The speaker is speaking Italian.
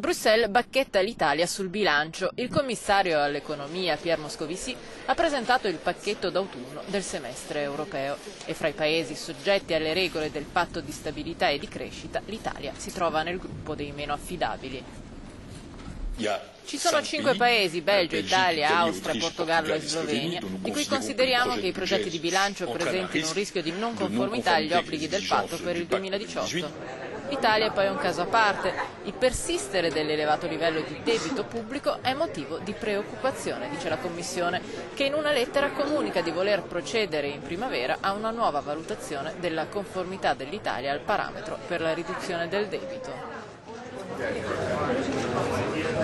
Bruxelles bacchetta l'Italia sul bilancio. Il commissario all'economia Pier Moscovici ha presentato il pacchetto d'autunno del semestre europeo e fra i paesi soggetti alle regole del patto di stabilità e di crescita l'Italia si trova nel gruppo dei meno affidabili. Ci sono cinque paesi, Belgio, Italia, Austria, Portogallo e Slovenia, di cui consideriamo che i progetti di bilancio presentino un rischio di non conformità agli obblighi del patto per il 2018. L'Italia è poi un caso a parte. Il persistere dell'elevato livello di debito pubblico è motivo di preoccupazione, dice la Commissione, che in una lettera comunica di voler procedere in primavera a una nuova valutazione della conformità dell'Italia al parametro per la riduzione del debito.